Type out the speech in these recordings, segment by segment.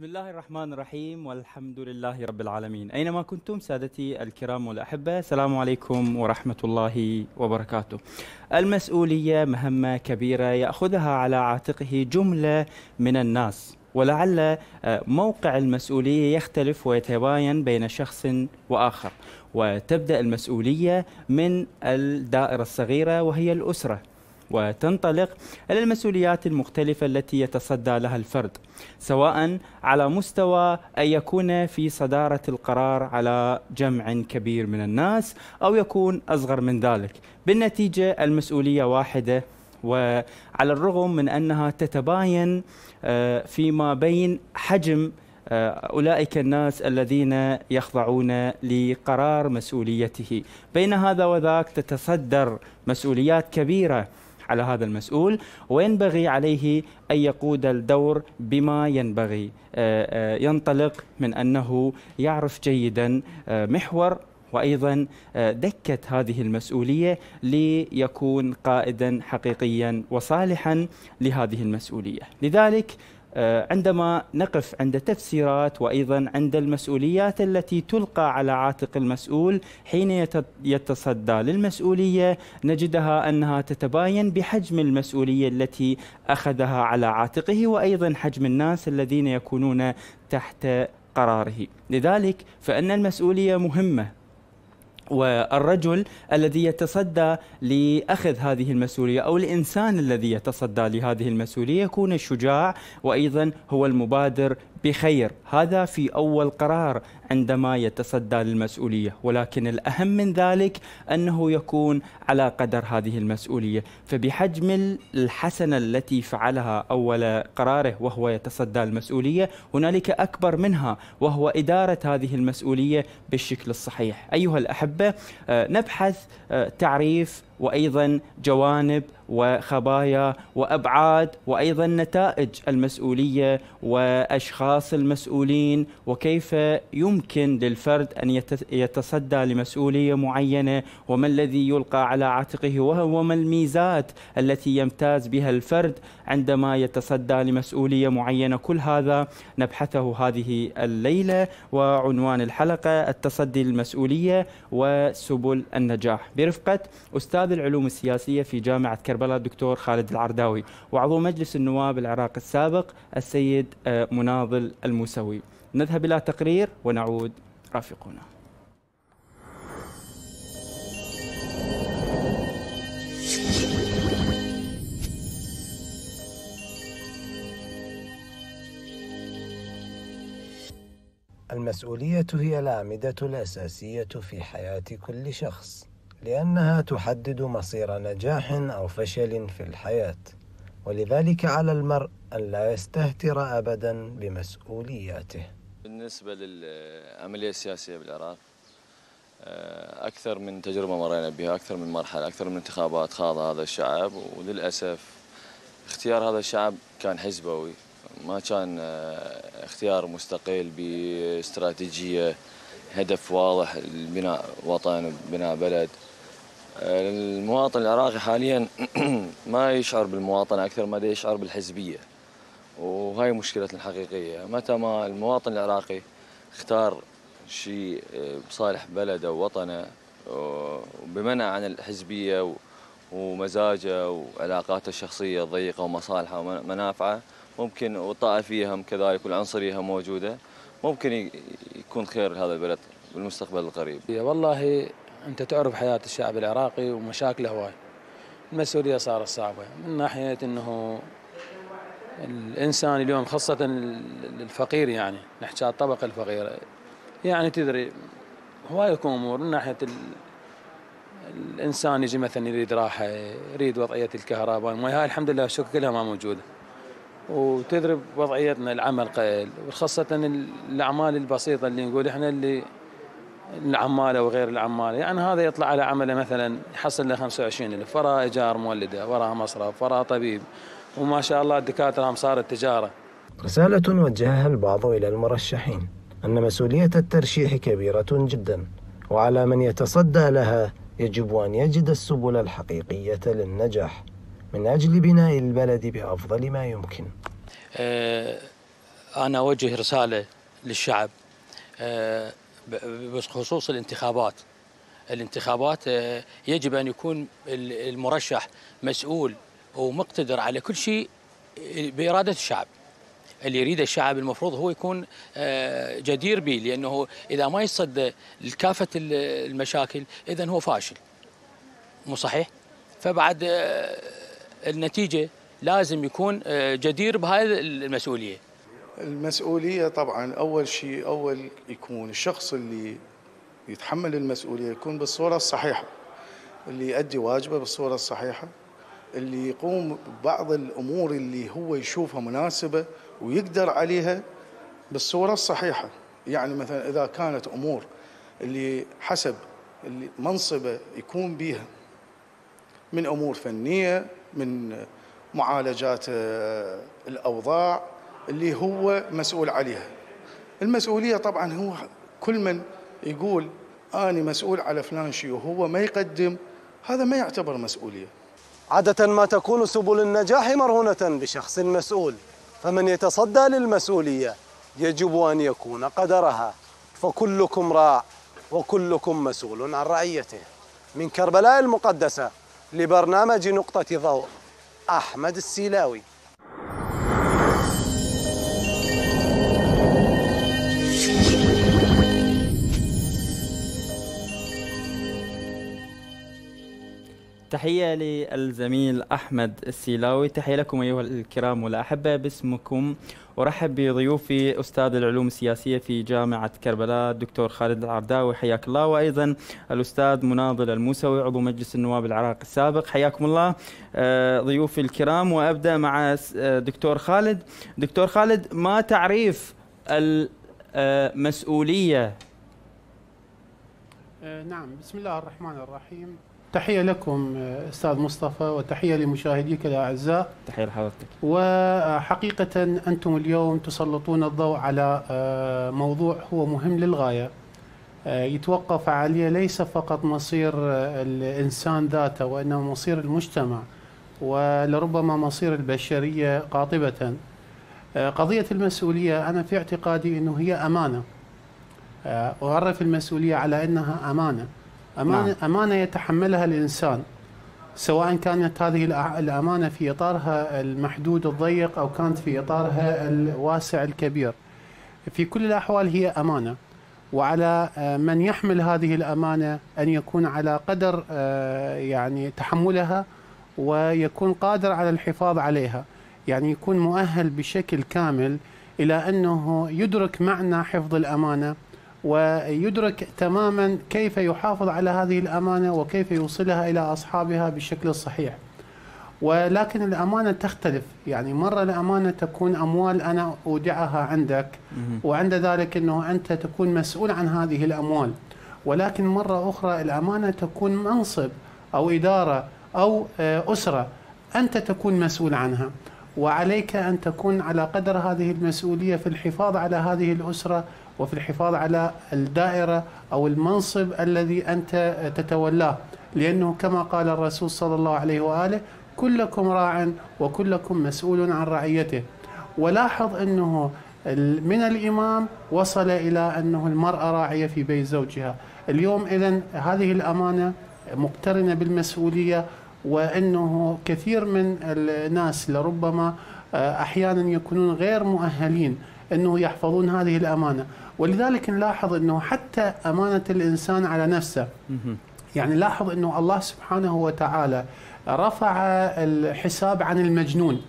بسم الله الرحمن الرحيم والحمد لله رب العالمين. أينما كنتم سادتي الكرام والأحبة السلام عليكم ورحمة الله وبركاته. المسؤولية مهمة كبيرة يأخذها على عاتقه جملة من الناس ولعل آه، موقع المسؤولية يختلف ويتباين بين شخص وآخر. وتبدأ المسؤولية من الدائرة الصغيرة وهي الأسرة. وتنطلق إلى المسؤوليات المختلفة التي يتصدى لها الفرد سواء على مستوى أن يكون في صدارة القرار على جمع كبير من الناس أو يكون أصغر من ذلك. بالنتيجة المسؤولية واحدة وعلى الرغم من أنها تتباين آه، فيما بين حجم آه، أولئك الناس الذين يخضعون لقرار مسؤوليته. بين هذا وذاك تتصدر مسؤوليات كبيرة. على هذا المسؤول وينبغي عليه أن يقود الدور بما ينبغي. آه، ينطلق من أنه يعرف جيدا محور وأيضا دكة هذه المسؤولية ليكون قائدا حقيقيا وصالحا لهذه المسؤولية، لذلك آه، عندما نقف عند تفسيرات وأيضا عند المسؤوليات التي تلقى على عاتق المسؤول حين يتصدى للمسؤولية نجدها أنها تتباين بحجم المسؤولية التي أخذها على عاتقه وأيضا حجم الناس الذين يكونون تحت قراره، لذلك فإن المسؤولية مهمة. والرجل الذي يتصدى لأخذ هذه المسؤولية أو الإنسان الذي يتصدى لهذه المسؤولية يكون شجاع وأيضا هو المبادر بخير. هذا في أول قرار عندما يتصدى للمسؤولية ولكن الأهم من ذلك أنه يكون على قدر هذه المسؤولية. فبحجم الحسنة التي فعلها أول قراره وهو يتصدى المسؤولية هنالك أكبر منها وهو إدارة هذه المسؤولية بالشكل الصحيح. أيها الأحبة آه، نبحث آه، تعريف وأيضا جوانب وخبايا وأبعاد وأيضا نتائج المسؤولية وأشخاص المسؤولين وكيف يمكن للفرد أن يتصدى لمسؤولية معينة وما الذي يلقى على عاتقه وما الميزات التي يمتاز بها الفرد عندما يتصدى لمسؤولية معينة. كل هذا نبحثه هذه الليلة وعنوان الحلقة التصدي للمسؤولية وسبل النجاح. برفقة أستاذ العلوم السياسية في جامعة كربلاء الدكتور خالد العرداوي وعضو مجلس النواب العراق السابق السيد آه، مناضل الموسوي. نذهب إلى تقرير ونعود رافقونا. المسؤولية هي الأعمدة الأساسية في حياة كل شخص. لأنها تحدد مصير نجاح أو فشل في الحياة ولذلك على المرء أن لا يستهتر أبدا بمسؤولياته. بالنسبة للعملية السياسية بالعراق آه، أكثر من تجربة مرينا بها أكثر من مرحلة أكثر من انتخابات خاضها هذا الشعب وللأسف اختيار هذا الشعب كان حزبوي. ما كان آه، اختيار مستقل باستراتيجية هدف واضح لبناء وطن بناء بلد. المواطن العراقي حاليا ما يشعر بالمواطنة أكثر ما يشعر بالحزبية وهاي مشكلتنا الحقيقية. متى ما المواطن العراقي اختار شيء بصالح بلده ووطنه بمنع عن الحزبية ومزاجه وعلاقاته الشخصية الضيقة ومصالحه ومنافعه ممكن والطائفية هم كذلك والعنصرية هم موجودة ممكن يكون خير لهذا البلد بالمستقبل القريب. والله أنت تعرف حياة الشعب العراقي ومشاكله هواي المسؤولية صارت صعبة. من ناحية إنه الإنسان اليوم خاصة الفقير يعني نحكي على الطبقه الفقيره يعني تدري هواي يكون أمور. من ناحية الإنسان يجي مثلا يريد راحة يريد وضعية الكهرباء. المي هاي الحمد لله الشكر كلها ما موجودة. وتدري وضعيتنا العمل قليل. وخاصة الأعمال البسيطة اللي نقول إحنا اللي العمالة وغير العمالة. يعني هذا يطلع على عمله مثلا يحصل له 25 ألف. وراء إيجار مولدة وراء مصرف وراء طبيب. وما شاء الله الدكاترة هم صارت تجارة. رسالة وجهها البعض إلى المرشحين أن مسؤولية الترشيح كبيرة جدا وعلى من يتصدى لها يجب أن يجد السبل الحقيقية للنجاح من أجل بناء البلد بأفضل ما يمكن. أه أنا أوجه رسالة للشعب. آه، بخصوص الانتخابات. الانتخابات آه، يجب أن يكون ال- المرشح مسؤول ومقتدر على كل شيء بإرادة الشعب. اللي يريده الشعب المفروض هو يكون آه، جدير به لأنه إذا ما يصدى لكافه ال- المشاكل اذا هو فاشل. مو صحيح؟ فبعد آه، النتيجة لازم يكون آه، جدير بهذه المسؤولية. المسؤولية طبعا أول شيء أول يكون الشخص اللي يتحمل المسؤولية يكون بالصورة الصحيحة اللي يؤدي واجبه بالصورة الصحيحة اللي يقوم ببعض الأمور اللي هو يشوفها مناسبة ويقدر عليها بالصورة الصحيحة. يعني مثلا إذا كانت أمور اللي حسب اللي منصبه يكون بيها من أمور فنية من معالجات آه، الأوضاع اللي هو مسؤول عليها. المسؤولية طبعا هو كل من يقول أنا مسؤول على فلان شيء وهو ما يقدم هذا ما يعتبر مسؤولية. عادة ما تكون سبل النجاح مرهونة بشخص مسؤول فمن يتصدى للمسؤولية يجب أن يكون قدرها فكلكم راع وكلكم مسؤول عن رعيته من كربلاء المقدسة لبرنامج نقطة ضوء أحمد السيلاوي تحية للزميل أحمد السيلاوي. تحية لكم أيها الكرام والأحبة باسمكم أرحب بضيوفي أستاذ العلوم السياسية في جامعة كربلاء الدكتور خالد العرداوي حياك الله. وأيضا الأستاذ مناضل الموسوي عضو مجلس النواب العراق السابق حياكم الله. آه، ضيوفي الكرام وأبدأ مع آه، دكتور خالد. دكتور خالد ما تعريف المسؤولية آه، نعم بسم الله الرحمن الرحيم. تحية لكم آه، أستاذ مصطفى وتحية لمشاهديك الأعزاء. تحية لحضرتك. وحقيقة أنتم اليوم تسلطون الضوء على آه، موضوع هو مهم للغاية. آه، يتوقف عليه ليس فقط مصير الإنسان ذاته وإنما مصير المجتمع ولربما مصير البشرية قاطبة. قضية المسؤولية أنا في اعتقادي أنه هي أمانة. أعرف المسؤولية على أنها أمانة. أمانة, نعم. أمانة يتحملها الإنسان سواء كانت هذه الأمانة في إطارها المحدود الضيق أو كانت في إطارها الواسع الكبير في كل الأحوال هي أمانة وعلى آه، من يحمل هذه الأمانة أن يكون على قدر آه، يعني تحملها ويكون قادر على الحفاظ عليها يعني يكون مؤهل بشكل كامل إلى أنه يدرك معنى حفظ الأمانة ويدرك تماما كيف يحافظ على هذه الأمانة وكيف يوصلها إلى أصحابها بالشكل الصحيح. ولكن الأمانة تختلف. يعني مرة الأمانة تكون أموال أنا أودعها عندك وعند ذلك أنه أنت تكون مسؤول عن هذه الأموال. ولكن مرة أخرى الأمانة تكون منصب أو إدارة أو آه، أسرة أنت تكون مسؤول عنها. وعليك أن تكون على قدر هذه المسؤولية في الحفاظ على هذه الأسرة وفي الحفاظ على الدائرة أو المنصب الذي أنت تتولاه. لأنه كما قال الرسول صلى الله عليه وآله كلكم راع وكلكم مسؤول عن رعيته. ولاحظ أنه من الإمام وصل إلى أنه المرأة راعية في بيت زوجها. اليوم إذا هذه الأمانة مقترنة بالمسؤولية وأنه كثير من الناس لربما آه، أحيانا يكونون غير مؤهلين أنه يحفظون هذه الأمانة. ولذلك نلاحظ أنه حتى أمانة الإنسان على نفسه. يعني لاحظ أنه الله سبحانه وتعالى رفع الحساب عن المجنون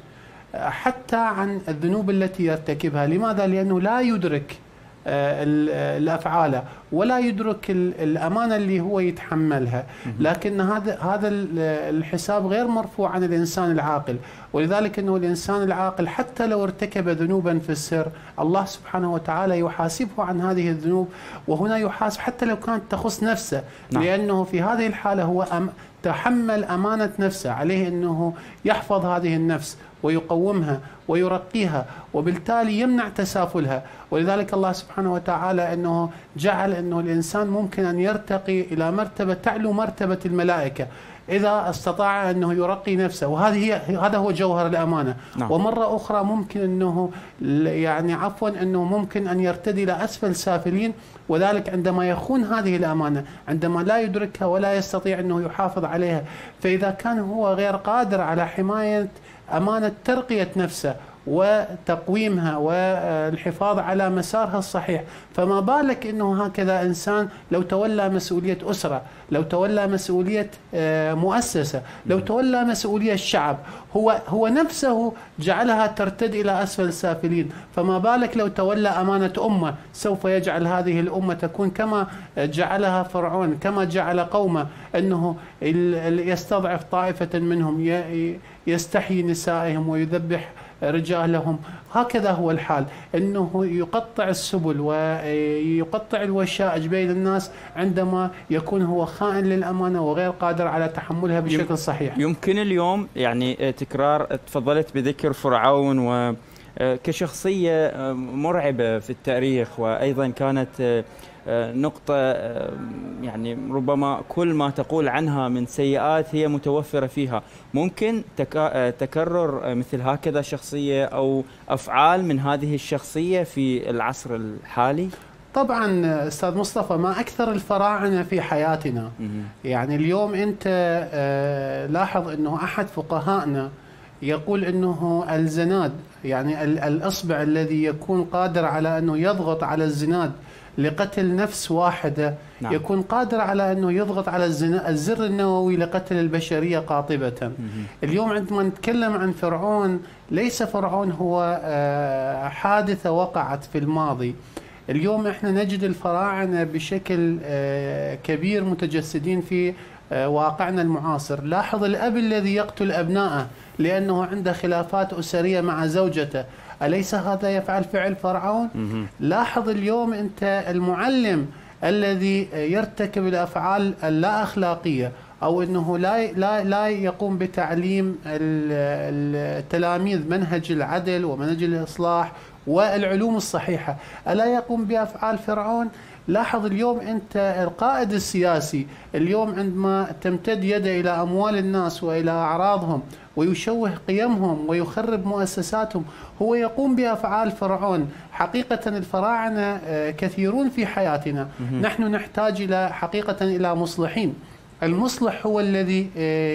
حتى عن الذنوب التي يرتكبها لماذا؟ لأنه لا يدرك الأفعال. ولا يدرك ال- الأمانة اللي هو يتحملها. لكن هذا هذا ال- الحساب غير مرفوع عن الإنسان العاقل. ولذلك إنه الإنسان العاقل حتى لو ارتكب ذنوبا في السر الله سبحانه وتعالى يحاسبه عن هذه الذنوب. وهنا يحاسب حتى لو كانت تخص نفسه. نعم. لأنه في هذه الحالة هو أم تحمل أمانة نفسه. عليه أنه يحفظ هذه النفس ويقومها ويرقيها وبالتالي يمنع تسافلها. ولذلك الله سبحانه وتعالى أنه جعل أنه الإنسان ممكن أن يرتقي إلى مرتبة تعلو مرتبة الملائكة إذا استطاع أنه يرقي نفسه وهذه هي هذا هو جوهر الأمانة نعم. ومرة أخرى ممكن أنه ل- يعني عفوا أنه ممكن أن يرتدي إلى أسفل سافلين وذلك عندما يخون هذه الأمانة عندما لا يدركها ولا يستطيع أنه يحافظ عليها فإذا كان هو غير قادر على حماية أمانة ترقية نفسه وتقويمها والحفاظ على مسارها الصحيح. فما بالك إنه هكذا إنسان لو تولى مسؤولية أسرة لو تولى مسؤولية آه، مؤسسة لو تولى مسؤولية الشعب هو هو نفسه جعلها ترتد إلى أسفل السافلين. فما بالك لو تولى أمانة أمة سوف يجعل هذه الأمة تكون كما جعلها فرعون كما جعل قومه ال- يستضعف طائفة منهم يستحيي نسائهم ويذبح رجالهم هكذا هو الحال. إنه يقطع السبل ويقطع الوشائج بين الناس عندما يكون هو خائن للأمانة وغير قادر على تحملها بشكل صحيح. يمكن اليوم يعني تكرار تفضلت بذكر فرعون و آه، كشخصية آه، مرعبة في التاريخ وأيضا كانت آه، نقطة آه، يعني ربما كل ما تقول عنها من سيئات هي متوفرة فيها. ممكن آه، تكرر آه، مثل هكذا شخصية أو أفعال من هذه الشخصية في العصر الحالي؟ طبعا أستاذ مصطفى ما أكثر الفراعنة في حياتنا. يعني اليوم أنت لاحظ إنه أحد فقهائنا يقول إنه الزناد يعني ال- الإصبع الذي يكون قادر على أنه يضغط على الزناد لقتل نفس واحدة. نعم. يكون قادر على أنه يضغط على الزر النووي لقتل البشرية قاطبة. مهم. اليوم عندما نتكلم عن فرعون ليس فرعون هو آه، حادثة وقعت في الماضي. اليوم إحنا نجد الفراعنة بشكل آه، كبير متجسدين في آه، واقعنا المعاصر. لاحظ الأب الذي يقتل أبنائه لأنه عنده خلافات أسرية مع زوجته. أليس هذا يفعل فعل فرعون؟ لاحظ اليوم أنت المعلم الذي يرتكب الأفعال اللا اخلاقيه أو إنه لا لا لا يقوم بتعليم ال- التلاميذ منهج العدل ومنهج الإصلاح والعلوم الصحيحة، ألا يقوم بأفعال فرعون؟ لاحظ اليوم أنت القائد السياسي اليوم عندما تمتد يده إلى أموال الناس وإلى أعراضهم ويشوه قيمهم ويخرب مؤسساتهم هو يقوم بأفعال فرعون. حقيقة الفراعنة آه، كثيرون في حياتنا. نحن نحتاج إلى حقيقة إلى مصلحين. المصلح هو الذي آه،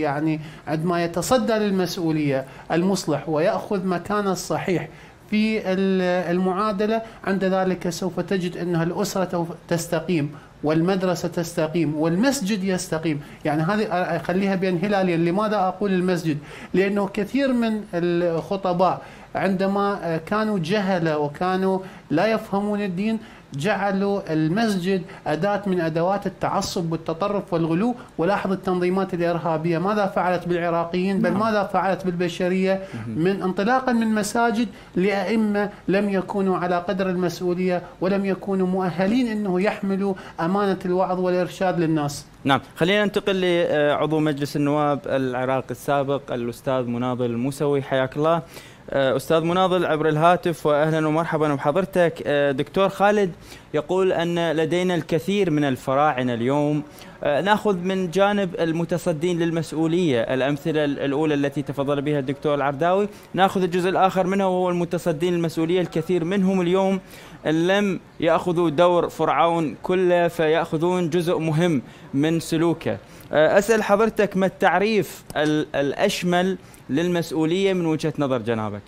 يعني عندما يتصدى للمسؤولية المصلح وياخذ مكانه الصحيح. في ال- المعادلة. عند ذلك سوف تجد أنها الأسرة تستقيم والمدرسة تستقيم والمسجد يستقيم. يعني هذه أخليها بين هلالين لماذا أقول المسجد؟ لأنه كثير من الخطباء عندما كانوا جهلة وكانوا لا يفهمون الدين جعلوا المسجد أداة من أدوات التعصب والتطرف والغلو. ولاحظ التنظيمات الإرهابية. ماذا فعلت بالعراقيين؟ بل ماذا فعلت بالبشرية؟ من انطلاقا من مساجد لأئمة لم يكونوا على قدر المسؤولية ولم يكونوا مؤهلين أنه يحملوا أمانة الوعظ والإرشاد للناس. نعم خلينا ننتقل لعضو مجلس النواب العراقي السابق الأستاذ مناضل الموسوي. حياك الله. آه، أستاذ مناضل عبر الهاتف وأهلا ومرحبا بحضرتك. آه، دكتور خالد يقول أن لدينا الكثير من الفراعنة اليوم. آه، نأخذ من جانب المتصدين للمسؤولية الأمثلة الأولى التي تفضل بها الدكتور العرداوي. نأخذ الجزء الآخر منها وهو المتصدين للمسؤولية الكثير منهم اليوم. لم يأخذوا دور فرعون كله فيأخذون جزء مهم من سلوكه. آه، أسأل حضرتك ما التعريف ال- الأشمل للمسؤولية من وجهة نظر جنابك؟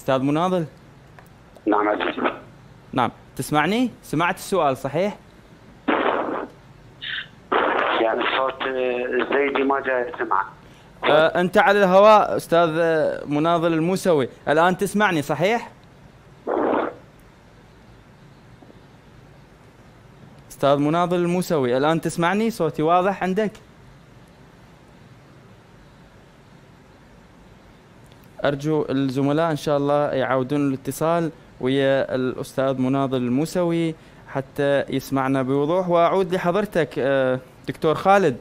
أستاذ مناضل؟ نعم عزيزي نعم. تسمعني؟ سمعت السؤال صحيح؟ يعني الصوت آه، زيدي ما جاي سمع. آه، أنت على الهواء أستاذ آه، مناضل الموسوي. الآن تسمعني صحيح؟ أستاذ مناضل الموسوي الآن تسمعني؟ صوتي واضح عندك؟ أرجو الزملاء إن شاء الله يعودون الاتصال ويا الأستاذ مناضل الموسوي حتى يسمعنا بوضوح. وأعود لحضرتك آه، دكتور خالد.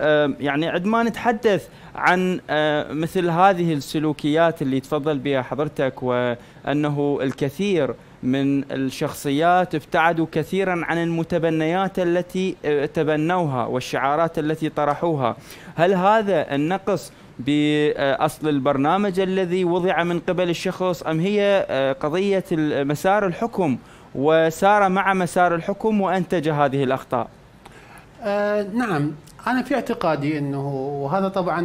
آه، يعني عندما نتحدث عن آه، مثل هذه السلوكيات اللي تفضل بها حضرتك وأنه الكثير من الشخصيات ابتعدوا كثيرا عن المتبنيات التي تبنوها والشعارات التي طرحوها. هل هذا النقص بأصل البرنامج الذي وضع من قبل الشخص أم هي قضية مسار الحكم؟ وسار مع مسار الحكم وأنتج هذه الأخطاء. آه نعم. أنا في اعتقادي إنه وهذا طبعا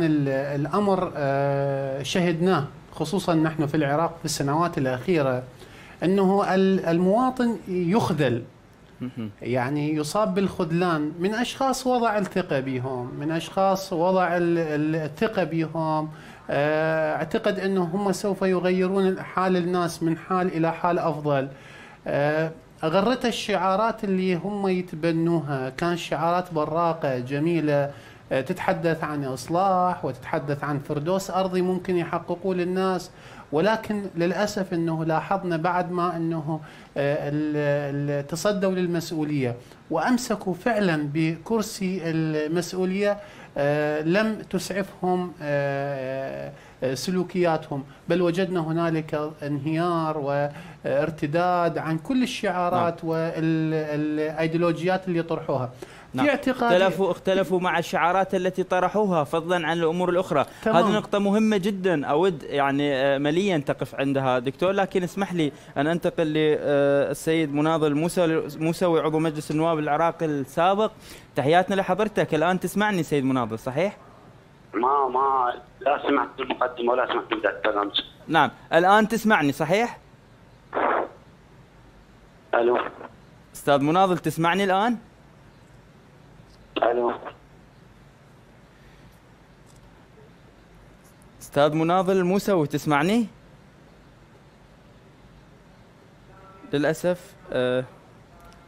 الأمر آه شهدناه خصوصا نحن في العراق في السنوات الأخيرة. أنه المواطن يخذل. يعني يصاب بالخذلان. من أشخاص وضع الثقة بهم من أشخاص وضع الثقة بهم. آه، أعتقد أنه هم سوف يغيرون حال الناس من حال إلى حال أفضل. آه، غرت الشعارات اللي هم يتبنوها. كان شعارات براقة جميلة. آه، تتحدث عن إصلاح وتتحدث عن فردوس أرضي ممكن يحققوه للناس. ولكن للأسف إنه لاحظنا بعد ما إنه آه، تصدوا للمسؤولية وأمسكوا فعلا بكرسي المسؤولية آه، لم تسعفهم آه، سلوكياتهم بل وجدنا هنالك انهيار وارتداد عن كل الشعارات نعم. والايديولوجيات اللي يطرحوها نعم. في اعتقاد اختلفوا اختلفوا مع الشعارات التي طرحوها فضلا عن الأمور الأخرى. تمام. هذه نقطة مهمة جدا أود يعني آه، مليا تقف عندها دكتور لكن اسمح لي أن أنتقل للسيد مناضل موسى موسوي عضو مجلس النواب العراقي السابق. تحياتنا لحضرتك. الآن تسمعني سيد مناضل صحيح؟ ما ما لا سمعت المقدمه ولا سمعت بدايه الكلام نعم. الآن تسمعني صحيح؟ ألو. أستاذ مناضل تسمعني الآن؟ ألو أستاذ مناضل الموسوي تسمعني؟ للأسف آه،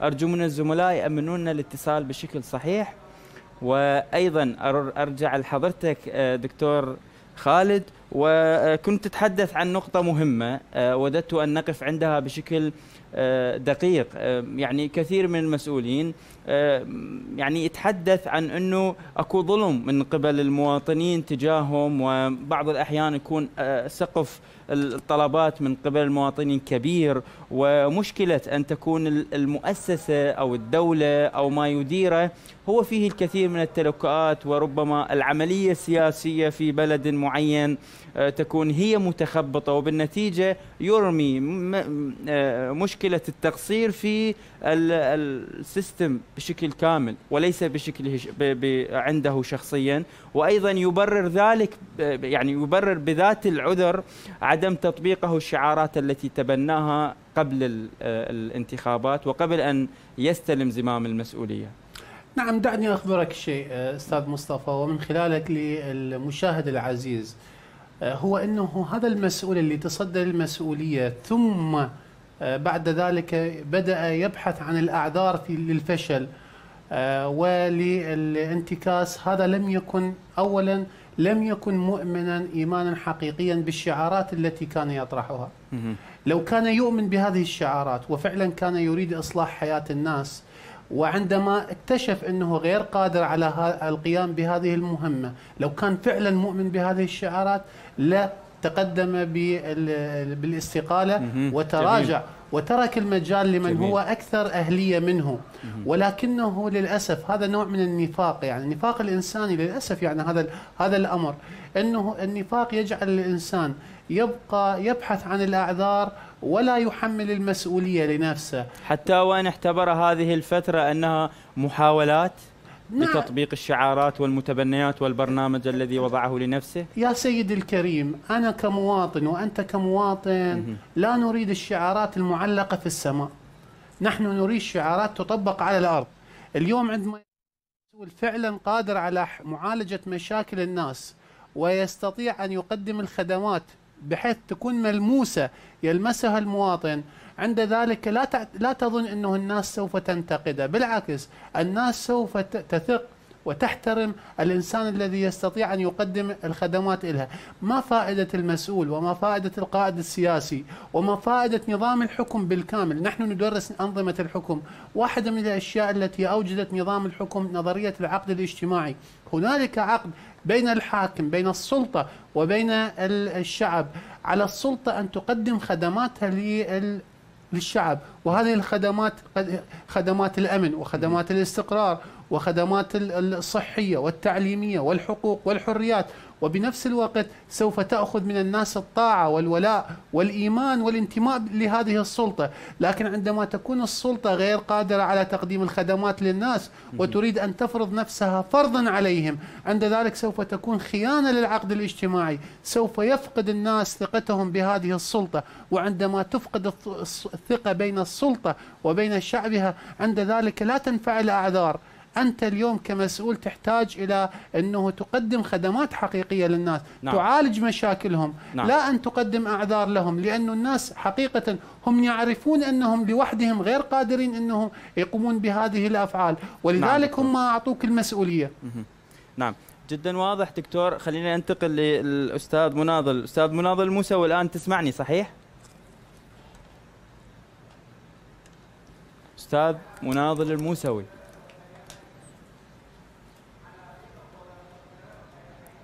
أرجو من الزملاء يأمنون الاتصال بشكل صحيح وأيضا أرجع لحضرتك آه، دكتور خالد وكنت تتحدث عن نقطة مهمة آه، وددت أن نقف عندها بشكل دقيق. يعني كثير من المسؤولين يعني يتحدث عن أنه أكو ظلم من قبل المواطنين تجاههم وبعض الأحيان يكون آه، سقف الطلبات من قبل المواطنين كبير ومشكلة أن تكون المؤسسة أو الدولة أو ما يديره هو فيه الكثير من التلكؤات وربما العملية السياسية في بلد معين آه، تكون هي متخبطة وبالنتيجة يرمي آه، مشكلة التقصير في السيستم بشكل كامل وليس بشكله عنده شخصيا وأيضا يبرر ذلك يعني يبرر بذات العذر عدم تطبيقه الشعارات التي تبناها قبل الانتخابات وقبل أن يستلم زمام المسؤولية. نعم دعني أخبرك شيء أستاذ مصطفى ومن خلالك للمشاهد العزيز. هو إنه هذا المسؤول اللي تصدى للمسؤوليه ثم بعد ذلك بدأ يبحث عن الأعذار في للفشل. آه، وللانتكاس هذا لم يكن أولا لم يكن مؤمنا إيمانا حقيقيا بالشعارات التي كان يطرحها. لو كان يؤمن بهذه الشعارات وفعلا كان يريد إصلاح حياة الناس وعندما اكتشف أنه غير قادر على القيام بهذه المهمة، لو كان فعلا مؤمن بهذه الشعارات لا تقدم بالاستقالة وتراجع جميل. وترك المجال لمن جميل. هو أكثر أهلية منه. ولكنه للأسف هذا نوع من النفاق يعني. النفاق الإنساني للأسف يعني هذا هذا الأمر. أنه النفاق يجعل الإنسان يبقى يبحث عن الأعذار ولا يحمل المسؤولية لنفسه. حتى وإن اعتبر هذه الفترة أنها محاولات نعم. بتطبيق الشعارات والمتبنيات والبرنامج الذي وضعه لنفسه؟ يا سيدي الكريم أنا كمواطن وأنت كمواطن لا نريد الشعارات المعلقة في السماء. نحن نريد شعارات تطبق على الأرض. اليوم عندما فعلا قادر على معالجة مشاكل الناس ويستطيع أن يقدم الخدمات بحيث تكون ملموسة يلمسها المواطن. عند ذلك لا لا تظن أنه الناس سوف تنتقده. بالعكس الناس سوف تثق وتحترم الإنسان الذي يستطيع أن يقدم الخدمات لها ما فائدة المسؤول وما فائدة القائد السياسي وما فائدة نظام الحكم بالكامل؟ نحن ندرس أنظمة الحكم. واحدة من الأشياء التي أوجدت نظام الحكم نظرية العقد الاجتماعي. هنالك عقد بين الحاكم بين السلطة وبين الشعب. على السلطة أن تقدم خدماتها للشعب. وهذه الخدمات خدمات الأمن وخدمات الاستقرار وخدمات الصحية والتعليمية والحقوق والحريات. وبنفس الوقت سوف تأخذ من الناس الطاعة والولاء والإيمان والانتماء لهذه السلطة. لكن عندما تكون السلطة غير قادرة على تقديم الخدمات للناس وتريد أن تفرض نفسها فرضا عليهم عند ذلك سوف تكون خيانة للعقد الاجتماعي. سوف يفقد الناس ثقتهم بهذه السلطة. وعندما تفقد الثقة بين السلطة وبين شعبها عند ذلك لا تنفع الأعذار. أنت اليوم كمسؤول تحتاج إلى أنه تقدم خدمات حقيقية للناس نعم. تعالج مشاكلهم نعم. لا أن تقدم أعذار لهم لأن الناس حقيقة هم يعرفون أنهم لوحدهم غير قادرين أنهم يقومون بهذه الأفعال ولذلك نعم. هم أعطوك المسؤولية نعم جدا واضح دكتور خلينا ننتقل للأستاذ مناضل أستاذ مناضل موسى والآن تسمعني صحيح؟ أستاذ مناضل الموسوي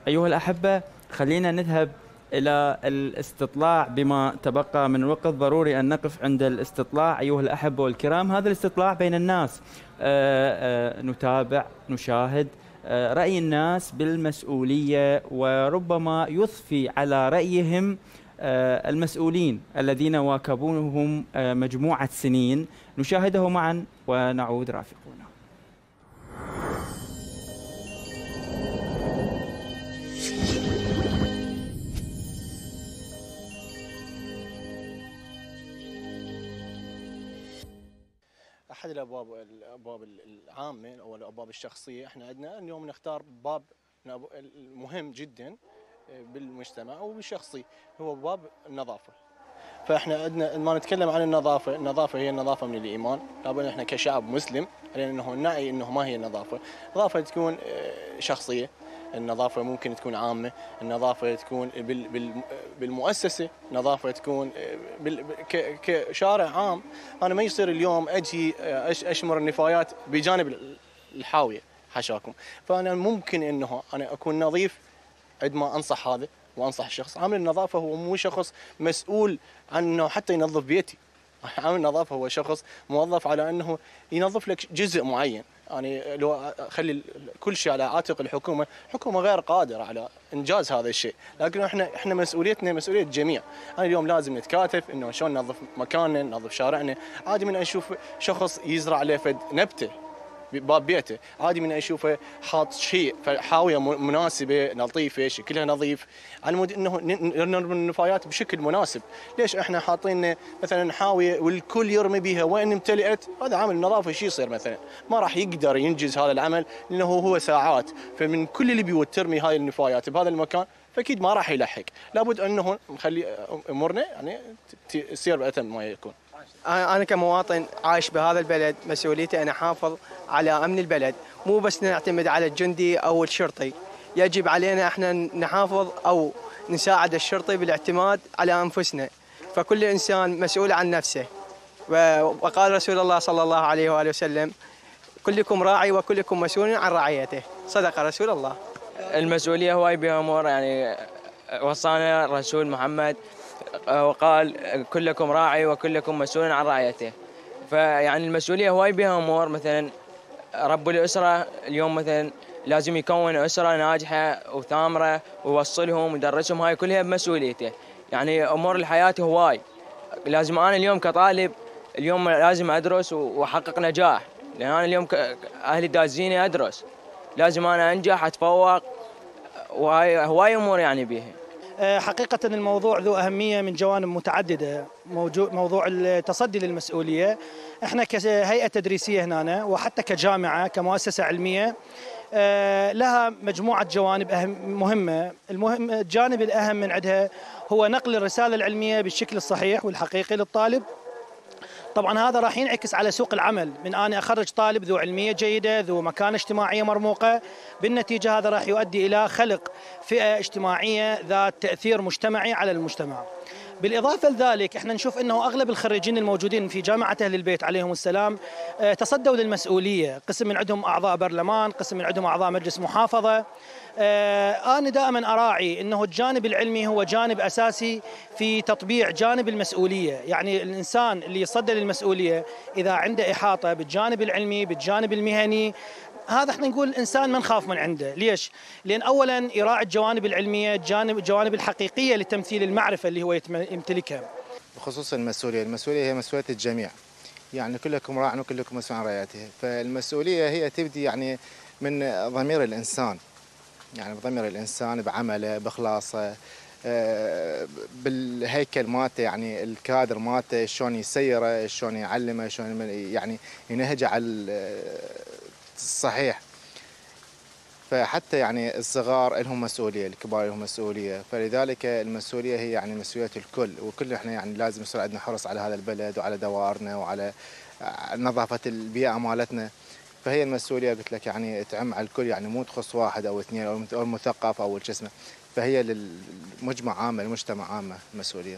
أيها الأحبة خلينا نذهب إلى الاستطلاع بما تبقى من الوقت ضروري أن نقف عند الاستطلاع أيها الأحبة والكرام. هذا الاستطلاع بين الناس. آآ آآ نتابع نشاهد رأي الناس بالمسؤولية وربما يضفي على رأيهم المسؤولين الذين واكبوهم مجموعة سنين. نشاهده معا ونعود رافقونا. أحد الأبواب الأبواب العامة أو الأبواب الشخصية. إحنا عندنا اليوم نختار باب مهم جدا بالمجتمع وبالشخصي هو باب النظافة. فإحنا عندنا ما نتكلم عن النظافة النظافة هي النظافة من الإيمان. لابد إحنا كشعب مسلم لأنه نعي إنه ما هي النظافة. النظافه تكون شخصية. النظافة ممكن تكون عامة النظافة تكون بالمؤسسة نظافه تكون كشارع عام. أنا ما يصير اليوم أجي أشمر النفايات بجانب الحاوية حشاكم. فأنا ممكن إنه أنا أكون نظيف عندما أنصح هذا وأنصح الشخص عامل النظافة هو مو شخص مسؤول عنه حتى ينظف بيتي. عامل النظافة هو شخص موظف على إنه ينظف لك جزء معين. يعني لو أخلي كل شيء على عاتق الحكومة، الحكومة غير قادرة على إنجاز هذا الشيء، لكن إحنا إحنا مسؤوليتنا مسؤولية الجميع، أنا اليوم لازم نتكاتف إنه شلون ننظف مكاننا، ننظف شارعنا، عادي من أشوف شخص يزرع له فد نبتة. باب بيته. عادي من اشوفه حاط شيء حاويه مناسبة لطيفه شكلها نظيف. على مود انه نرمي النفايات بشكل مناسب. ليش إحنا حاطين مثلا حاوية والكل يرمي بها وين امتلئت؟ هذا عامل نظافة شو يصير مثلا؟ ما راح يقدر ينجز هذا العمل لأنه هو ساعات. فمن كل اللي بيوت ترمي هاي النفايات بهذا المكان فأكيد ما راح يلحق. لابد أنه نخلي أمورنا يعني تصير باتم ما يكون. أنا كمواطن عايش بهذا البلد مسؤوليتي ان احافظ على أمن البلد. مو بس نعتمد على الجندي أو الشرطي. يجب علينا إحنا نحافظ أو نساعد الشرطي بالاعتماد على أنفسنا. فكل إنسان مسؤول عن نفسه. وقال رسول الله صلى الله عليه وآله وسلم كلكم راعي وكلكم مسؤول عن رعيته. صدق رسول الله. المسؤولية هواي بها أمور يعني وصانا الرسول محمد وقال كلكم راعي وكلكم مسؤول عن رعيته. فيعني المسؤولية هواي بها أمور مثلا رب الأسرة اليوم مثلا لازم يكون أسرة ناجحة وثامرة ويوصلهم ويدرسهم هاي كلها بمسؤوليته. يعني أمور الحياة هواي. لازم أنا اليوم كطالب اليوم لازم أدرس وأحقق نجاح. لأن أنا اليوم أهلي دازيني أدرس. لازم أنا أنجح أتفوق. وهاي هواي أمور يعني بيها. حقيقة الموضوع ذو أهمية من جوانب متعددة. موضوع التصدي للمسؤولية. إحنا كهيئة تدريسية هنا وحتى كجامعة كمؤسسة علمية لها مجموعة جوانب مهمة. المهم الجانب الأهم من عندها هو نقل الرسالة العلمية بالشكل الصحيح والحقيقي للطالب. طبعا هذا راح ينعكس على سوق العمل. من أنا أخرج طالب ذو علمية جيدة ذو مكانة اجتماعية مرموقة. بالنتيجة هذا راح يؤدي إلى خلق فئة اجتماعية ذات تأثير مجتمعي على المجتمع. بالإضافة لذلك إحنا نشوف أنه أغلب الخريجين الموجودين في جامعة أهل البيت عليهم السلام آه، تصدوا للمسؤولية. قسم من عندهم أعضاء برلمان قسم من عندهم أعضاء مجلس محافظة. أنا دائما أراعي أنه الجانب العلمي هو جانب أساسي في تطبيع جانب المسؤولية يعني الإنسان اللي يصدى للمسؤولية إذا عنده إحاطة بالجانب العلمي بالجانب المهني هذا إحنا نقول إنسان ما نخاف من عنده، ليش؟ لأن اولا يراعي الجوانب العلمية، الجانب الجوانب الحقيقية لتمثيل المعرفة اللي هو يمتلكها. بخصوص المسؤولية، المسؤولية هي مسؤولية الجميع. يعني كلكم راع وكلكم مسؤول عن رعايته، فالمسؤولية هي تبدي يعني من ضمير الإنسان. يعني بضمير الإنسان بعمله بإخلاصه آه، بالهيكل مالته يعني الكادر مالته شلون يسيره شلون يعلمه شلون يعني ينهجه على الصحيح فحتى يعني الصغار لهم مسؤولية الكبار لهم مسؤولية. فلذلك المسؤولية هي يعني مسؤولية الكل. وكل إحنا يعني لازم يصير عندنا حرص على هذا البلد وعلى دوائرنا وعلى نظافة البيئة مالتنا. فهي المسؤولية قلت لك يعني تعم على الكل يعني مو تخص واحد أو اثنين أو المثقف أو شو فهي للمجمع عامه المجتمع عامه المسؤوليه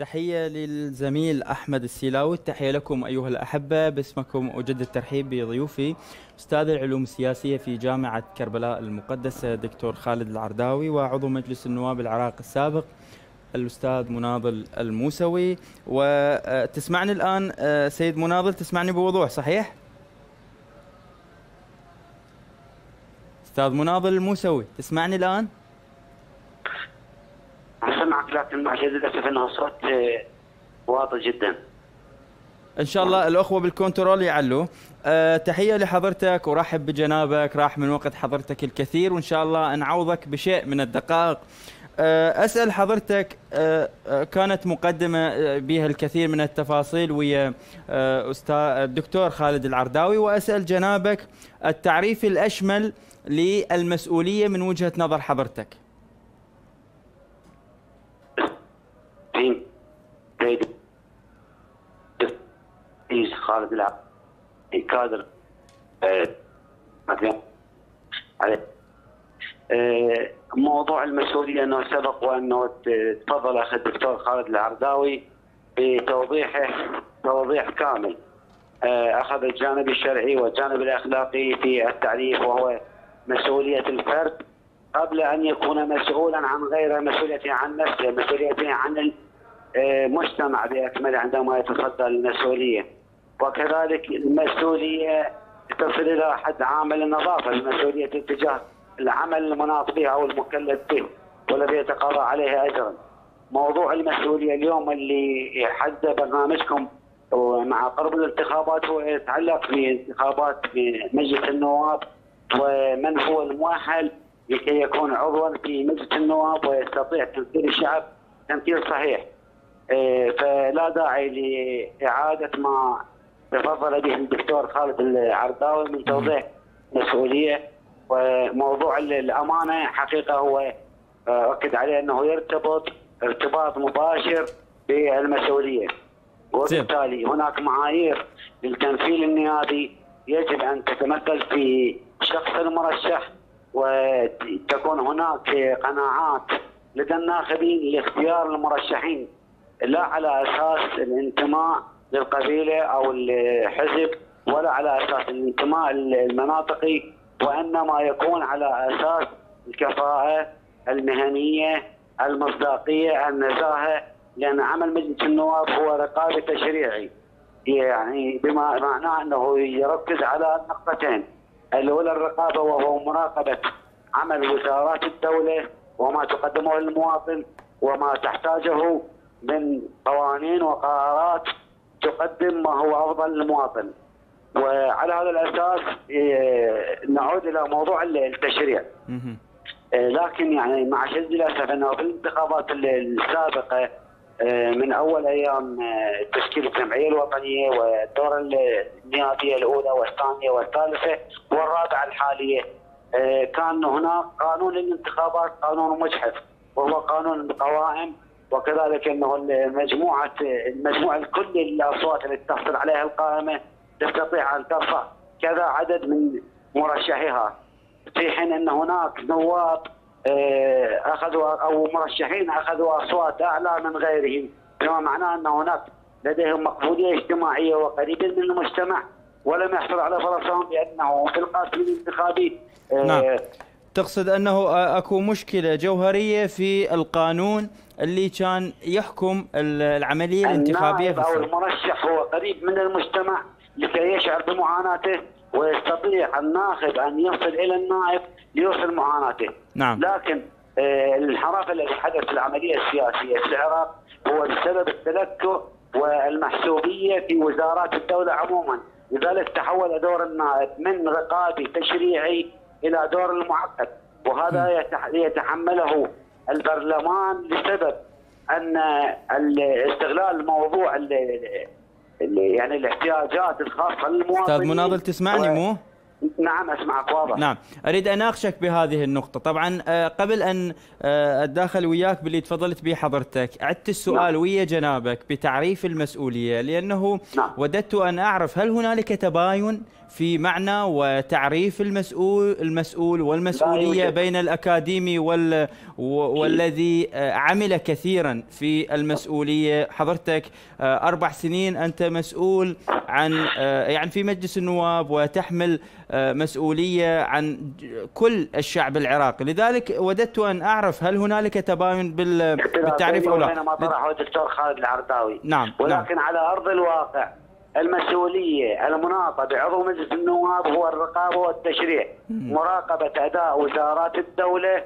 تحية للزميل أحمد السيلاوي تحية لكم أيها الأحبة باسمكم أجد الترحيب بضيوفي أستاذ العلوم السياسية في جامعة كربلاء المقدسة دكتور خالد العرداوي وعضو مجلس النواب العراق السابق الأستاذ مناضل الموسوي وتسمعني الآن آه، سيد مناضل تسمعني بوضوح صحيح؟ أستاذ مناضل الموسوي تسمعني الآن؟ اسمعك لكن مع للاسف انه الصوت آه، واطي جدا. إن شاء الله الأخوة بالكنترول يعلوا أه تحية لحضرتك ورحب بجنابك راح من وقت حضرتك الكثير وإن شاء الله نعوضك بشيء من الدقائق. أه أسأل حضرتك أه, أه، كانت مقدمة أه، بها الكثير من التفاصيل ويا أه، أستاذ الدكتور خالد العرداوي وأسأل جنابك التعريف الأشمل للمسؤولية من وجهة نظر حضرتك. زيد رئيس خالد العب كادر مثلا عليه. موضوع المسؤوليه انه سبق وأنه تفضل أخي الدكتور خالد العرداوي بتوضيحه توضيح كامل. أخذ الجانب الشرعي والجانب الأخلاقي في التعريف وهو مسؤولية الفرد قبل أن يكون مسؤولا عن غيره مسؤوليته عن نفسه مسؤوليته عن المجتمع باكمله عندما يتصدى للمسؤولية وكذلك المسؤولية تصل إلى حد عامل النظافة المسؤولية تجاه العمل المناط به أو المكلف به والذي يتقاضى عليه اجرا. موضوع المسؤولية اليوم اللي حدد برنامجكم مع قرب الانتخابات هو يتعلق بانتخابات بمجلس النواب ومن هو المؤهل لكي يكون عضوا في مجلس النواب ويستطيع تمثيل الشعب تمثيل صحيح. إيه، فلا داعي لإعادة ما تفضل به الدكتور خالد العرداوي من توضيح مسؤولية وموضوع الأمانة. حقيقة هو آه، أكد عليه أنه يرتبط ارتباط مباشر بالمسؤولية. وبالتالي هناك معايير للتمثيل النيابي يجب أن تتمثل في شخص المرشح وتكون هناك قناعات لدى الناخبين لاختيار المرشحين. لا على أساس الانتماء للقبيلة أو الحزب ولا على أساس الانتماء المناطقي وإنما يكون على أساس الكفاءة المهنية المصداقية النزاهة لأن عمل مجلس النواب هو رقابة تشريعي. يعني بما معناه أنه يركز على نقطتين الاولى الرقابة وهو مراقبه عمل وزارات الدولة وما تقدمه للمواطن وما تحتاجه من قوانين وقرارات تقدم ما هو أفضل للمواطن. وعلى هذا الأساس إيه، نعود إلى موضوع التشريع. إيه، لكن يعني مع شد الأسف أنه في الانتخابات السابقة آه، من أول أيام تشكيل الجمعية الوطنية والدورة النيابية الأولى والثانية والثالثة والرابعة الحالية. كان هناك قانون الانتخابات قانون مجحف وهو قانون القوائم وكذلك انه المجموعه المجموعه الكل الاصوات التي تحصل عليها القائمة تستطيع أن ترفع كذا عدد من مرشحيها في حين أن هناك نواب آه، اخذوا أو مرشحين أخذوا أصوات أعلى من غيرهم بما معناه أن هناك لديهم مقبولية اجتماعية وقريبين من المجتمع ولم يحصل على فرصهم لأنه في القاسم الانتخابي آه، نعم. تقصد أنه أكو مشكلة جوهرية في القانون اللي كان يحكم ال- العملية الانتخابية في النائب أو الصين. المرشح هو قريب من المجتمع لكي يشعر بمعاناته ويستطيع الناخب أن يصل إلى النائب ليوصل معاناته. نعم. لكن آه، الانحراف الذي حدث في العملية السياسية في العراق هو بسبب التلكؤ والمحسوبية في وزارات الدولة عموما، لذلك تحول دور النائب من رقابي تشريعي إلى دور المعقد، وهذا يتح- يتحمله البرلمان لسبب أن ال- استغلال موضوع ال- ال- يعني الاحتياجات الخاصة للمواطنين. أستاذ مناضل تسمعني مو؟ نعم أسمعك واضح. نعم. أريد اناقشك بهذه النقطة. طبعا آه، قبل أن آه، أتداخل وياك باللي تفضلت به حضرتك عدت السؤال ويا جنابك بتعريف المسؤولية لأنه وددت أن أعرف هل هنالك تباين في معنى وتعريف المسؤول المسؤول والمسؤولية. بين الأكاديمي وال والذي آه، عمل كثيرا في المسؤولية. حضرتك آه، أربع سنين أنت مسؤول عن آه، يعني في مجلس النواب وتحمل مسؤولية عن كل الشعب العراقي. لذلك وددت أن أعرف هل هنالك تباين بال- بالتعريف أو بين ما لا طرحه الدكتور خالد العرداوي نعم نعم. ولكن على أرض الواقع المسؤولية المناطة بعضو مجلس النواب هو الرقابة والتشريع. مراقبة أداء وزارات الدولة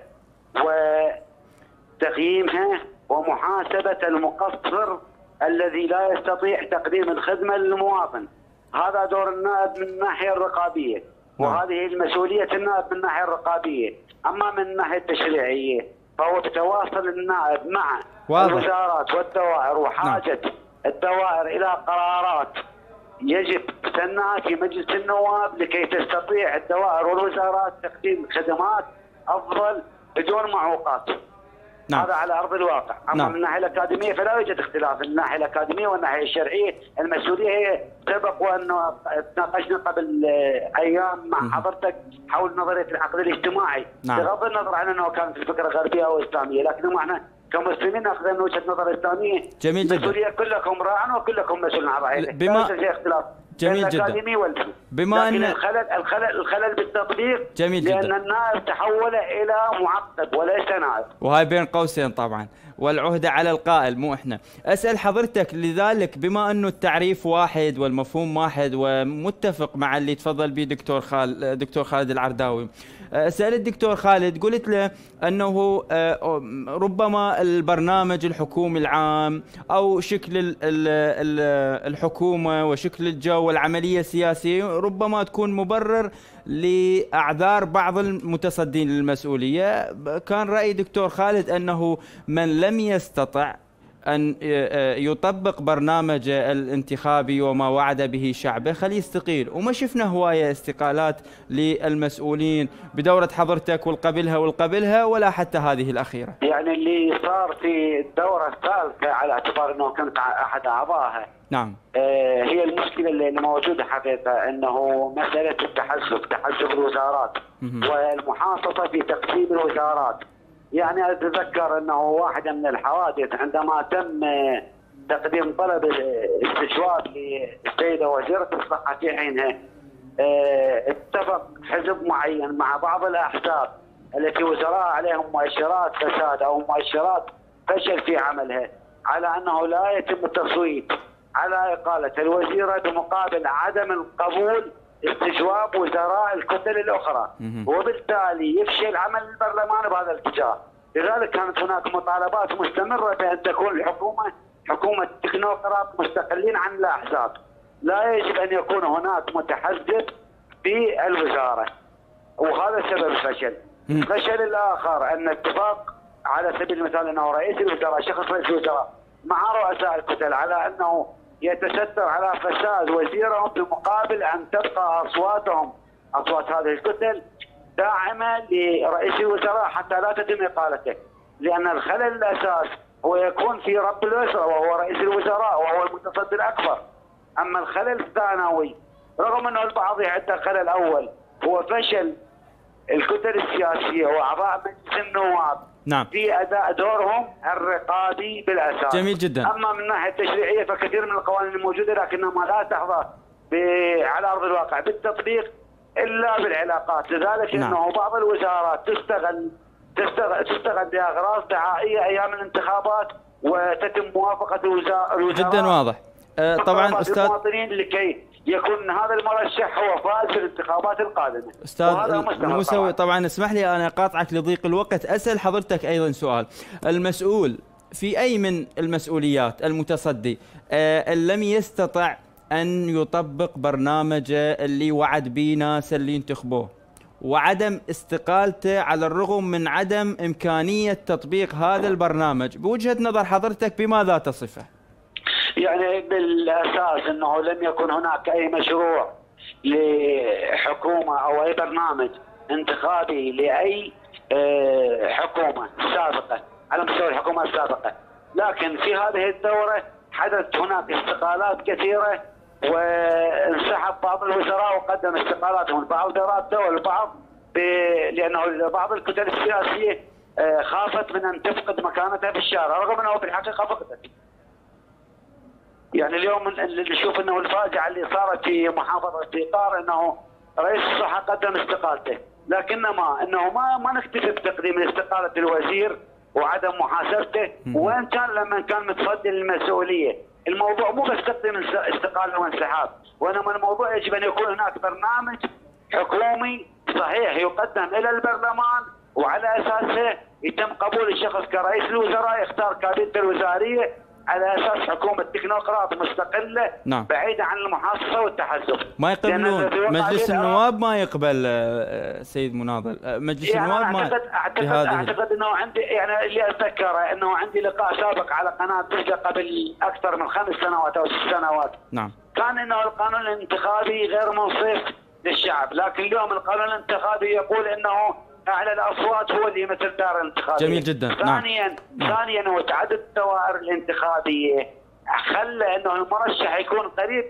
وتقييمها ومحاسبة المقصر الذي لا يستطيع تقديم الخدمة للمواطن. هذا دور النائب من الناحية الرقابية وهذه المسؤولية النائب من الناحية الرقابية. أما من الناحية التشريعية فهو تتواصل النائب مع واضح. الوزارات والدوائر وحاجة الدوائر إلى قرارات يجب سنها في مجلس النواب لكي تستطيع الدوائر والوزارات تقديم خدمات أفضل بدون معوقات. نعم. هذا على أرض الواقع، أما نعم. من الناحية الأكاديمية فلا يوجد اختلاف، من الناحية الأكاديمية والناحية الشرعية، المسؤولية هي سبق وانه تناقشنا قبل أيام مع حضرتك حول نظرية العقد الاجتماعي، نعم. بغض النظر عن أنه كانت الفكرة غربية أو إسلامية، لكن إحنا كمسلمين ناخذ من وجهة نظر إسلامية جميل جدا. المسؤوليه كلكم راع وكلكم مسؤول عن رعيته، بما- فيه اختلاف جميل جدا. والفن بما لكن أن- الخلل الخلل الخلل بالتطبيق جميل لأن جدا. النائب تحول إلى معقد وليس نائب وهاي بين قوسين طبعا والعهدة على القائل مو إحنا. أسأل حضرتك لذلك بما أنه التعريف واحد والمفهوم واحد ومتفق مع اللي تفضل به دكتور خالد دكتور خالد العرداوي. سألت دكتور خالد قلت له أنه أه، ربما البرنامج الحكومي العام أو شكل ال- ال- ال- الحكومة وشكل الجو والعملية السياسية ربما تكون مبرر لأعذار بعض المتصدين للمسؤولية. كان رأي دكتور خالد أنه من لم يستطع أن يطبق برنامجه الانتخابي وما وعد به شعبه خليه يستقيل وما شفنا هواية استقالات للمسؤولين بدورة حضرتك والقبلها والقبلها ولا حتى هذه الأخيرة. يعني اللي صار في الدورة الثالثة على اعتبار إنه كنت أحد أعضائها. نعم. آه، هي المشكلة اللي موجودة حقيقة إنه مسألة التحزب تحزب الوزارات. مهم. والمحاصصة في تقسيم الوزارات. يعني أتذكر أنه واحدة من الحوادث عندما تم تقديم طلب استجواب للسيده وزيرة الصحة في حينها آه، اتفق حزب معين مع بعض الأحزاب التي وزراء عليهم مؤشرات فساد أو مؤشرات فشل في عملها على أنه لا يتم التصويت على إقالة الوزيره بمقابل عدم القبول استجواب وزراء الكتل الأخرى. وبالتالي يفشل عمل البرلمان بهذا الاتجاه. لذلك كانت هناك مطالبات مستمرة بأن تكون الحكومة حكومة تكنوقراط مستقلين عن الأحزاب. لا يجب أن يكون هناك متحزب في الوزارة. وهذا سبب الفشل. الفشل الآخر أن اتفاق على سبيل المثال أنه رئيس الوزراء شخص رئيس الوزراء مع رؤساء الكتل على أنه يتستر على فساد. وزيرهم بمقابل أن تبقى أصواتهم أصوات هذه الكتل داعمة لرئيس الوزراء حتى لا تتم إقالته. لأن الخلل الأساس هو يكون في رب الأسرة وهو رئيس الوزراء وهو المتصدر الأكبر. أما الخلل الثانوي رغم انه البعض يعد خلل اول هو فشل الكتل السياسية وأعضاء مجلس النواب. نعم في أداء دورهم الرقابي بالأساس جميل جدا. أما من الناحيه التشريعيه فكثير من القوانين الموجودة لكنها لا تحظى ب- على أرض الواقع بالتطبيق إلا بالعلاقات لذلك نعم. إنه بعض الوزارات تستغل تستغل, تستغل لاغراض دعائية أيام الانتخابات وتتم موافقة الوزا- الوزراء جدا واضح آه، طبعا أستاذ المواطنين لكي يكون هذا المرشح هو فائز في الانتخابات القادمة. أستاذ المسوي. طبعا. اسمح لي أنا أقاطعك لضيق الوقت. أسأل حضرتك أيضا سؤال. المسؤول في أي من المسؤوليات المتصدي آه، لم يستطع أن يطبق برنامجه اللي وعد به ناس اللي ينتخبوه؟ وعدم استقالته على الرغم من عدم إمكانية تطبيق هذا البرنامج. بوجهة نظر حضرتك بماذا تصفه؟ يعني بالأساس إنه لم يكن هناك أي مشروع لحكومة أو أي برنامج انتخابي لأي آه، حكومة سابقة على مستوى الحكومة السابقة، لكن في هذه الدورة حدث هناك استقالات كثيرة وانسحب بعض الوزراء وقدم استقالاتهم، البعض رادوا والبعض لأنه بعض الكتل السياسية آه، خافت من أن تفقد مكانتها في الشارع رغم أنه بالحقيقة فقدت. يعني اليوم اللي نشوف إنه الفاجعة اللي صارت في محافظة قيقار إنه رئيس الصحة قدم استقالته، لكنما إنه ما ما نكتفي بتقديم استقاله الوزير وعدم محاسبته. وإن كان لما كان متصدي للمسؤولية، الموضوع مو بس تقديم است- استقالة وانسحاب، وإنما الموضوع يجب أن يكون هناك برنامج حكومي صحيح يقدم إلى البرلمان وعلى أساسه يتم قبول الشخص كرئيس الوزراء يختار كابينته الوزارية على أساس حكومة تكنوقراط مستقلة نعم. بعيدة عن المحاصصة والتحزب. ما يقبلون. مجلس النواب ما يقبل آه، سيد مناضل. آه، مجلس يعني النواب ما اعتقد اعتقد أعتقد إنه عندي يعني اللي أتذكره إنه عندي لقاء سابق على قناة دجله قبل أكثر من خمس سنوات أو ست سنوات. نعم. كان إنه القانون الانتخابي غير منصف للشعب، لكن اليوم القانون الانتخابي يقول إنه اعلى الاصوات هو اللي يمثل الدائره الانتخابية. جميل جدا، نعم. ثانيا ثانيا هو تعدد الدوائر الانتخابية خلى إنه المرشح يكون قريب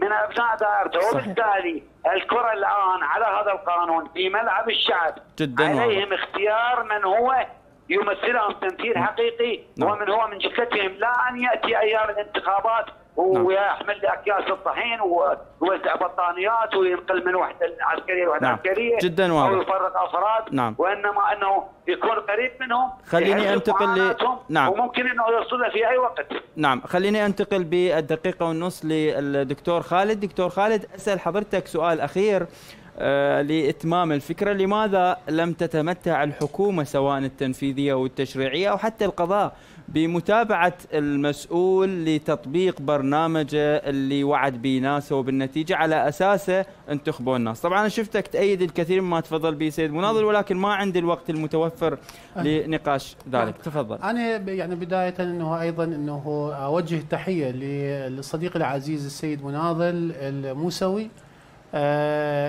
من أبناء دائرته. وبالتالي الكرة الآن على هذا القانون في ملعب الشعب جداً. عليهم اختيار من هو يمثلهم تمثيل حقيقي نعم. ومن هو من جهتهم لا أن يأتي أيام الانتخابات ويحمل أكياس الطحين ويوزع بطانيات وينقل من وحده عسكريه لوحده نعم. عسكريه جداً أو واضح. يفرق أفراد نعم. وإنما أنه يكون قريب منهم خليني يحس أنتقل ل- بمعاناتهم نعم. وممكن إنه يوصلها في أي وقت نعم خليني أنتقل بالدقيقة والنص للدكتور خالد دكتور خالد أسأل حضرتك سؤال أخير آه، لإتمام الفكرة. لماذا لم تتمتع الحكومة سواء التنفيذية أو التشريعية أو حتى القضاء بمتابعة المسؤول لتطبيق برنامجه اللي وعد به ناسه وبالنتيجة على أساسه انتخبوا الناس؟ طبعا أنا شفتك تأيد الكثير مما تفضل به سيد مناضل ولكن ما عندي الوقت المتوفر لنقاش ذلك. تفضل. أنا ب- يعني بداية إنه أيضا إنه أوجه تحية ل- لصديقي العزيز السيد مناضل الموسوي. آه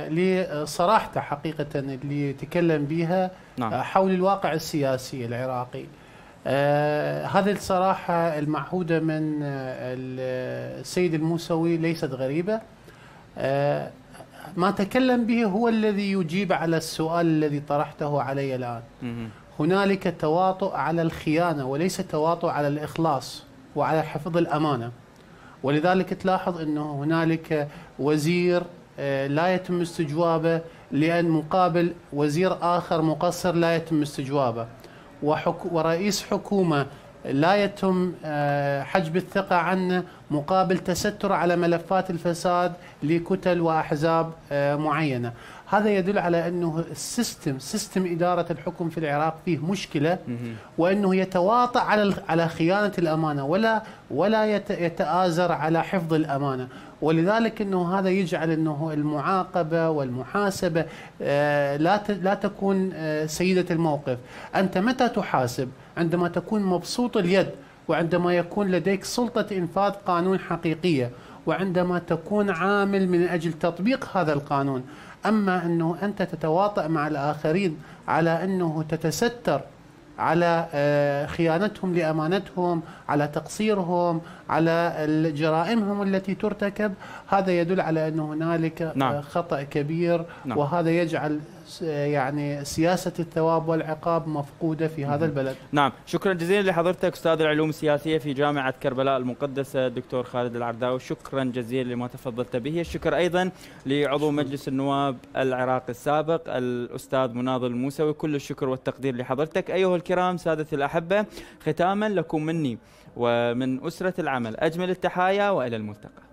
لصراحته حقيقة اللي تكلم بها نعم. آه، حول الواقع السياسي العراقي آه هذه الصراحة المعهودة من آه، ال- السيد الموسوي ليست غريبة آه ما تكلم به هو الذي يجيب على السؤال الذي طرحته علي الآن مهم. هنالك تواطؤ على الخيانة وليس تواطؤ على الإخلاص وعلى حفظ الأمانة ولذلك تلاحظ أنه هنالك وزير لا يتم استجوابه لأن مقابل وزير آخر مقصر لا يتم استجوابه. وحك ورئيس حكومة لا يتم آه، حجب الثقة عنه مقابل تستر على ملفات الفساد لكتل وأحزاب آه، معينة. هذا يدل على أنه ال system system إدارة الحكم في العراق فيه مشكلة وأنه يتواطأ على على خيانة الأمانة ولا ولا يت- يتآزر على حفظ الأمانة. ولذلك أنه هذا يجعل أنه المعاقبة والمحاسبة آه، لا لا تكون آه، سيدة الموقف. أنت متى تحاسب؟ عندما تكون مبسوط اليد وعندما يكون لديك سلطة إنفاذ قانون حقيقية وعندما تكون عامل من أجل تطبيق هذا القانون. أما أنه أنت تتواطأ مع الآخرين على أنه تتستر على آه، خيانتهم لأمانتهم، على تقصيرهم، على جرائمهم التي ترتكب، هذا يدل على أن هنالك آه، نعم. خطأ كبير نعم. وهذا يجعل يعني سياسة الثواب والعقاب مفقودة في هذا البلد. نعم. شكرا جزيلا لحضرتك أستاذ العلوم السياسية في جامعة كربلاء المقدسة الدكتور خالد العرداوي. شكرا جزيلا لما تفضلت به. الشكر أيضا لعضو مجلس النواب العراقي السابق الأستاذ مناضل الموسوي كل الشكر والتقدير لحضرتك. أيها الكرام سادتي الأحبة ختاما لكم مني ومن أسرة العمل أجمل التحايا وإلى الملتقى.